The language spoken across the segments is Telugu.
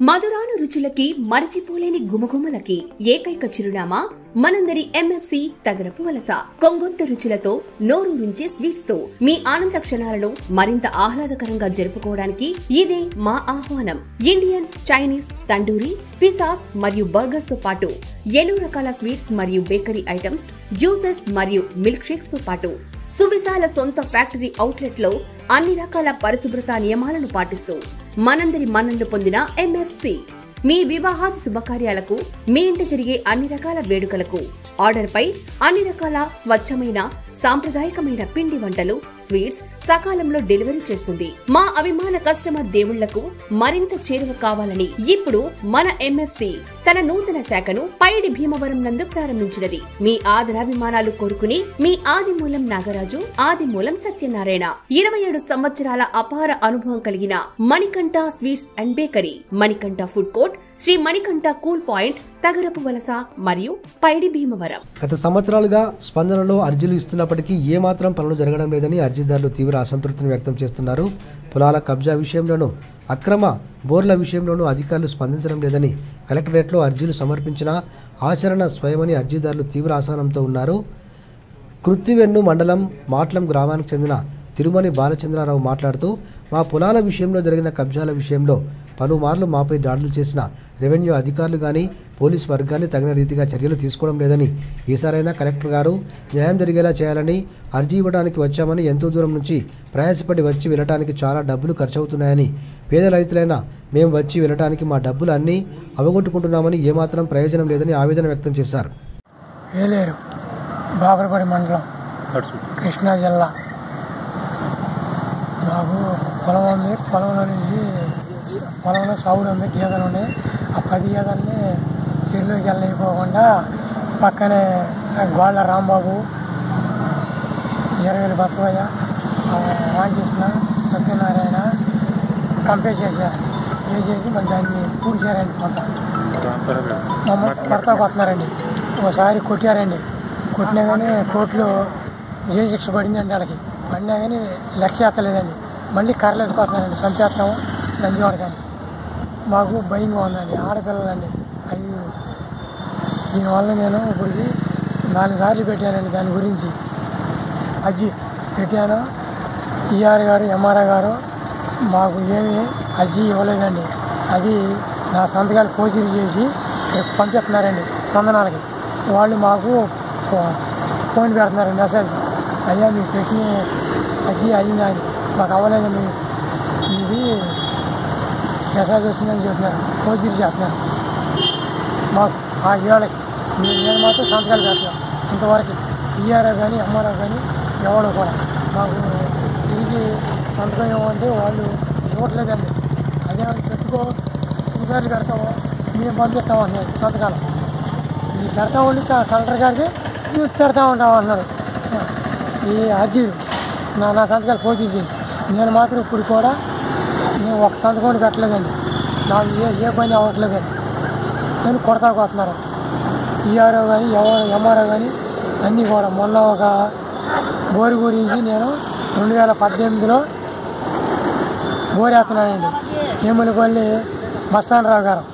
మధురాను రుచులకి మరచిపోలేని గుమగుమలకి ఏకైక చిరునామా మనందరి ఎంఎఫ్సి తగరపు వలస. కొంగొంత రుచులతో నోరూరించే స్వీట్స్తో మీ ఆనంద క్షణాలను మరింత ఆహ్లాదకరంగా జరుపుకోవడానికి ఇదే మా ఆహ్వానం. ఇండియన్ చైనీస్ తండూరి పిసాస్ మరియు బర్గర్స్తో పాటు ఎన్నో రకాల స్వీట్స్ మరియు బేకరీ ఐటమ్స్ జ్యూసెస్ మరియు మిల్క్ షేక్స్తో పాటు సువిశాల సొంత ఫ్యాక్టరీ అవుట్లెట్లో అన్ని రకాల పరిశుభ్రత నియమాలను పాటిస్తూ మనందరి మన్నలు పొందిన ఎంఎఫ్సి మీ వివాహాది శుభకార్యాలకు మీ ఇంట జరిగే అన్ని రకాల వేడుకలకు ఆర్డర్ పై అన్ని రకాల స్వచ్ఛమైన సాంప్రదాయకమైన పిండి వంటలు స్వీట్స్ సకాలంలో డెలివరీ చేస్తుంది. మా అభిమాన కస్టమర్ దేవుళ్ళకు మరింత చేరువ కావాలని ఇప్పుడు మన ఎంఎఫ్సి తన నూతన శాఖను పైడి భీమవరం నందు ప్రారంభించినది. మీ ఆదరాభిమానాలు కోరుకుని మీ ఆదిమూలం నాగరాజు ఆదిమూలం సత్యనారాయణ. ఇరవై ఏడు సంవత్సరాల అపార అనుభవం కలిగిన Manikanta sweets and bakery. Manikanta food court Shri Manikanta cool point Tagarapuvalasa మరియు పైడి భీమవరం. గత సంవత్సరాలుగా స్పందనలో అర్జీలు ఇస్తున్నప్పటికీ ఏమాత్రం పనులు జరగడం లేదని అర్జీదారులు తీవ్ర అసంతృప్తిని వ్యక్తం చేస్తున్నారు. పొలాల కబ్జా విషయంలోనూ అక్రమ బోర్ల విషయంలోనూ అధికారులు స్పందించడం లేదని కలెక్టరేట్లో అర్జీలు సమర్పించిన ఆచరణ స్వయమని అర్జీదారులు తీవ్ర అసహనంతో ఉన్నారు. కృత్తివెన్ను మండలం మాట్లం గ్రామానికి చెందిన తిరుమని బాలచంద్రారావు మాట్లాడుతూ మా పొలాల విషయంలో జరిగిన కబ్జాల విషయంలో పలుమార్లు మాపై దాడులు చేసిన రెవెన్యూ అధికారులు కానీ పోలీస్ వర్గాన్ని తగిన రీతిగా చర్యలు తీసుకోవడం లేదని ఈసారైనా కలెక్టర్ గారు న్యాయం జరిగేలా చేయాలని అర్జీ ఇవ్వడానికి వచ్చామని ఎంతో దూరం నుంచి ప్రయాసపడి వచ్చి వెళ్ళటానికి చాలా డబ్బులు ఖర్చవుతున్నాయని పేద రైతులైనా మేము వచ్చి వెళ్ళటానికి మా డబ్బులు అన్నీ అవగొట్టుకుంటున్నామని ఏమాత్రం ప్రయోజనం లేదని ఆవేదన వ్యక్తం చేశారు. వేలేరు బాబరపడి మండలం. కృష్ణా జిల్లా. మాకు పొలం ఉంది. పొలంలో నుంచి పొలంలో సాగుడు ఉంది గీతలు ఉన్నాయి. ఆ పది గీతల్ని చెరువులోకి వెళ్ళకపోకుండా పక్కనే గోళ్ళ రాంబాబు ఇరవేలు బసవయ్య రామకృష్ణ సత్యనారాయణ కంపేర్ చేశారు. ఏ చేసి మళ్ళీ దాన్ని పూడిచారండి కొంత మమ్మల్ని కొడతా కొడుతున్నారండి. ఒకసారి కొట్టారండి. కొట్టినా కానీ కోర్టులో ఏ శిక్ష పడిందండి వాళ్ళకి పడినా కానీ లెక్క చేస్తలేదండి. మళ్ళీ కర్రలు ఎత్తుకొస్తున్నారండి. చంపేస్తాము నందివాడ కానీ మాకు భయంగా ఉందండి ఆడపిల్లలండి. అయ్యో. దీనివల్ల నేను ఇప్పటికి నాలుగు సార్లు పెట్టానండి దాని గురించి. అజ్జి పెట్టాను. ఈఆర్ గారు ఎంఆర్ఐ గారు మాకు ఏమి అజ్జి ఇవ్వలేదండి. అది నా సంతకాలు పోచీలు చేసి పంపిస్తున్నారండి సందనాలకి వాళ్ళు మాకు ఫోన్ పెడుతున్నారు మెసేజ్. అయ్యా మీకు పెట్టిన అజ్జి అయిందా మాకు అవ్వలేదు మీ ఇది మెసేజ్ వచ్చిందని చెప్తున్నారు పోచీలు చేస్తున్నారు మాకు ఆ ఏళ్ళకి నేను మాత్రం సంతకాలు పెడతాను ఇంతవరకు ఈఆర్ఓ కానీ ఎంఆర్ఓ కానీ ఎవరు కూడా మాకు తిరిగి సంతకం ఇవ్వమంటే వాళ్ళు ఇవ్వట్లేదండి అదే పెట్టుకో ఇంకోసారి పెడతాము మేము పంపిస్తాం అన్నారు సంతకాలు ఇది పెడతా ఉండి కలెక్టర్ గారికి మేము పెడతా ఉంటాం అన్నారు ఈ అర్జీలు నా నా సంతకాలు పోషించింది నేను మాత్రం ఇప్పుడు కూడా నేను ఒక సంతకం కూడా పెట్టలేదండి నాకు ఏ ఏ పని అవ్వట్లేదండి. నేను కొడతాకొస్తున్నారు సిఆర్ఓ కానీ ఎవరు ఎంఆర్ఓ కానీ అన్నీ కూడా. మొన్న ఒక బోరు గురించి నేను రెండు వేల పద్దెనిమిదిలో బోరు వేస్తున్నానండి ఏములపల్లి మస్తానరావు గారు.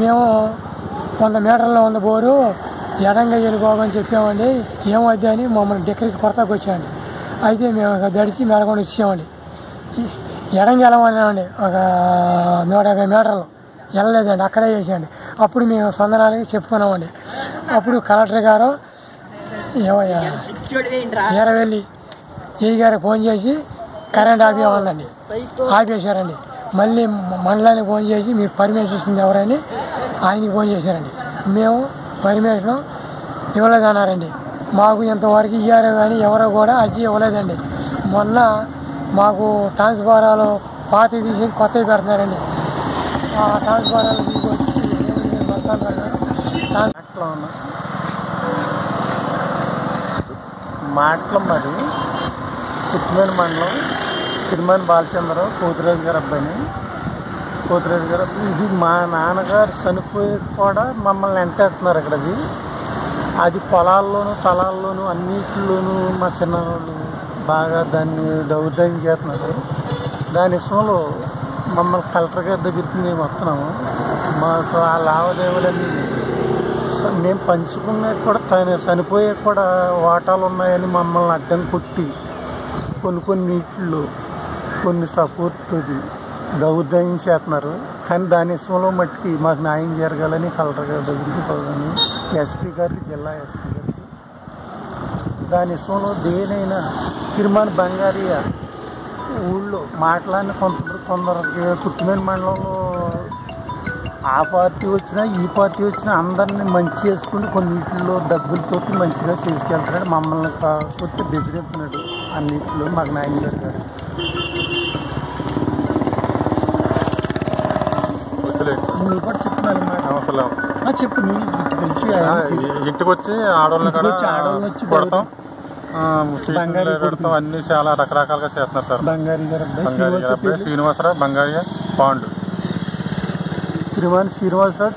మేము వంద మీటర్లో ఉన్న బోరు ఎడంగా వెళ్ళిపోమని చెప్పామండి. ఏమొద్దు అని మమ్మల్ని డిక్రీస్ కొరతకు వచ్చామండి. అయితే మేము దడిచి మెలకొని వచ్చామండి. ఎడంగా వెళ్ళమన్నామండి ఒక నూట యాభై మీటర్లు వెళ్ళలేదండి అక్కడే చేసేయండి. అప్పుడు మేము సొందనాలకి చెప్పుకున్నామండి. అప్పుడు కలెక్టర్ గారు ఏరవెల్లి ఎరవెల్లి ఏ గారికి ఫోన్ చేసి కరెంట్ ఆపేవాళ్ళండి ఆపేశారండి. మళ్ళీ మండలానికి ఫోన్ చేసి మీరు పర్మిషన్ ఇస్తుంది ఎవరని ఆయనకి ఫోన్ చేశారండి. మేము పర్మిషన్ ఇవ్వలేదన్నారండి. మాకు ఇంతవరకు ఇయ్యారో కానీ ఎవరో కూడా అర్జీ ఇవ్వలేదండి. మొన్న మాకు ట్రాన్స్ఫారాలు పాత తీసి కొత్తవి పెడుతున్నారండి. ఆ ట్రాన్స్ఫారాలు తీసుకొచ్చి మస్తాన్ ఉన్నా. మాటలు మరి పుట్టిమేని మండలం తిరుమల బాలచంద్రరావు కోతిరాజు గారు అబ్బాయిని. కోతిరాజు గారు అబ్బాయి ఇది మా నాన్నగారు చనిపోయి కూడా మమ్మల్ని వెంటాడుతున్నారు ఇక్కడ అది అది పొలాల్లోనూ తలాల్లోనూ అన్నిటిలోనూ మా చిన్నవాళ్ళు బాగా దాన్ని దౌర్దాయం చేస్తున్నారు. దాని విషయంలో మమ్మల్ని కలెక్టర్ గారి దగ్గరికి మేము వస్తున్నాము. మాకు ఆ లావాదేవీలన్నీ మేము పంచుకునే కూడా తను చనిపోయే కూడా వాటాలు ఉన్నాయని మమ్మల్ని అడ్డం కొట్టి కొన్ని కొన్ని నీటిల్లో కొన్ని సపోర్ట్ది దౌర్దాయం చేస్తున్నారు. కానీ దాని విషయంలో మట్టికి మాకు న్యాయం జరగాలని కలెక్టర్ గారి దగ్గరికి చదవని ఎస్పీ గారికి జిల్లా ఎస్పీ గారికి దాని విషయంలో దేనైనా తిరుమల బంగారియా ఊళ్ళో మాట్లాడిన కొంత కొందరికి పుట్టిమేని మండలంలో ఆ పార్టీ వచ్చినా ఈ పార్టీ వచ్చినా అందరినీ మంచి చేసుకుని కొన్నిటిలో డబ్బులతో మంచిగా చేసుకెళ్తున్నాడు మమ్మల్ని కాకపోతే బెదిరిస్తున్నాడు అన్నింటిలో మాకు న్యాయం జరగాలి నువ్వు కూడా చెప్తున్నాను ఆ, చెప్పు నువ్వు తెలిసి ఇంటికి వచ్చి ఆడవాళ్ళని ఆడవాళ్ళని వచ్చి కూడా కొడతాం. బంగారీ పెడతాం అన్ని చాలా రకరకాలుగా చేస్తున్నారు సార్. బంగారీ గారు అబ్బాయి బంగారీ శ్రీనివాస అబ్బాయి పేరు. శ్రీనివాసరావు బంగారీ పాండు. తిరుమల శ్రీనివాసరావు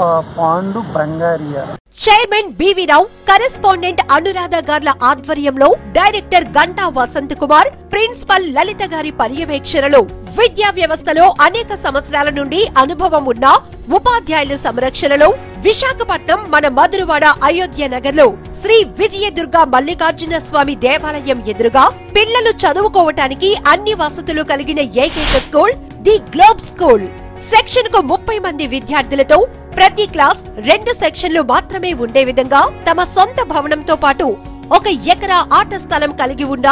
పా- Pandu బంగారియా chairman BV Rao correspondent Anuradha గార్ల ఆధ్వర్యంలో డైరెక్టర్ గంటా వసంత్ కుమార్ ప్రిన్సిపల్ లలిత గారి పర్యవేక్షణలో విద్యా వ్యవస్థలో అనేక సంవత్సరాల నుండి అనుభవం ఉన్న ఉపాధ్యాయుల సంరక్షణలో విశాఖపట్నం మన మధురవాడ అయోధ్య నగర్లో శ్రీ విజయదుర్గ మల్లికార్జున స్వామి దేవాలయం ఎదురుగా పిల్లలు చదువుకోవటానికి అన్ని వసతులు కలిగిన ఏకైక స్కూల్ ది గ్లోబ్ స్కూల్. సెక్షన్కు ముప్పై మంది విద్యార్థులతో ప్రతి క్లాస్ రెండు సెక్షన్లు మాత్రమే ఉండే విధంగా తమ సొంత భవనంతో పాటు ఒక ఎకరా ఆట స్థలం కలిగి ఉన్న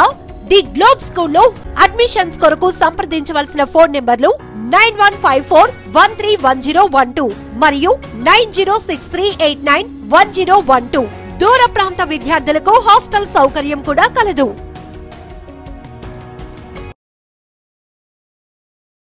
ది గ్లోబ్ స్కూల్లో అడ్మిషన్స్ కొరకు సంప్రదించవలసిన ఫోన్ నెంబర్లు nine one five four one three one zero one two మరియు nine zero six three eight nine one zero one two. దూర ప్రాంత విద్యార్థులకు హాస్టల్ సౌకర్యం కూడా కలదు.